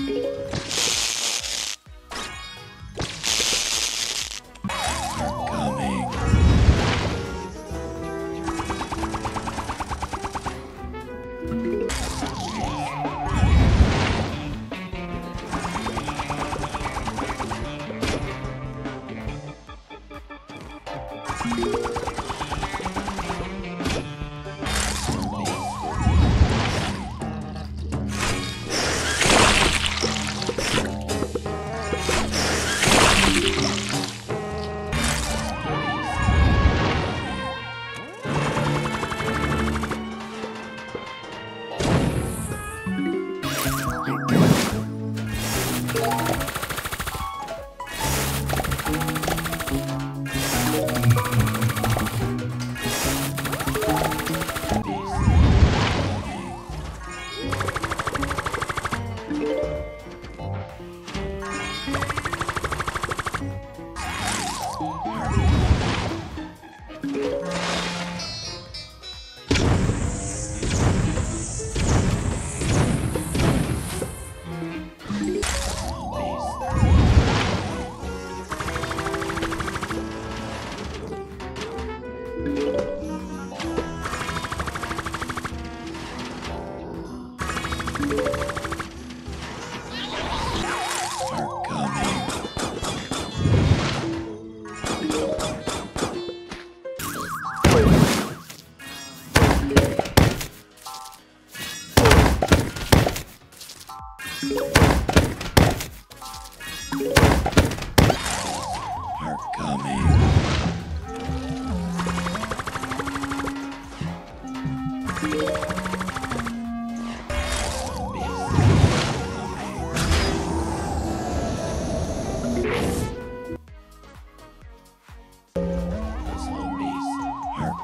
Zombies Are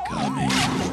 Coming.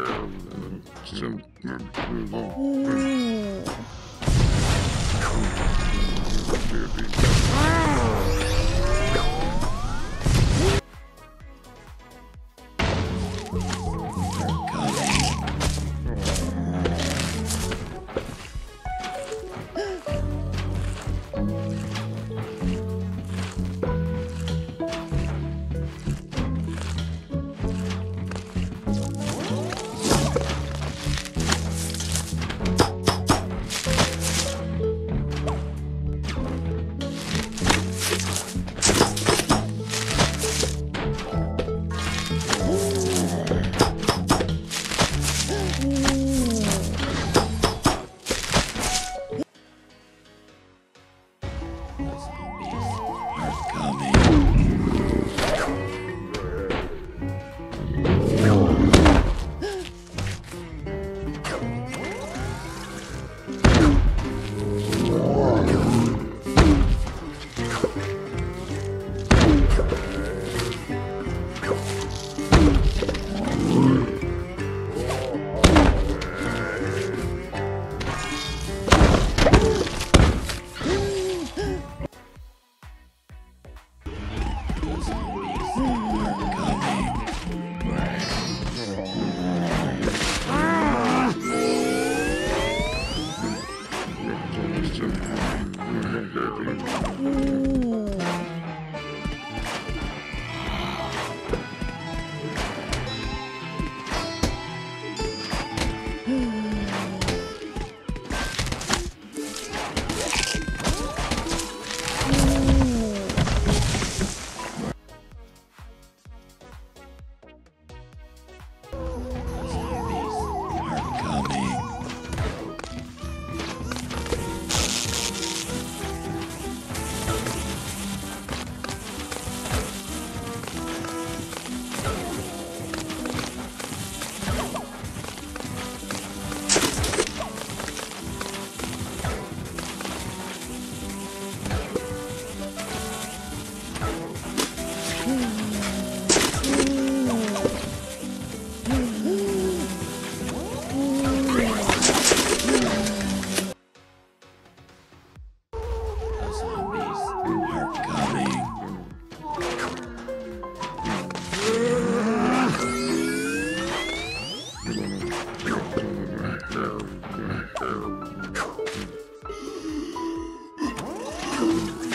The Code.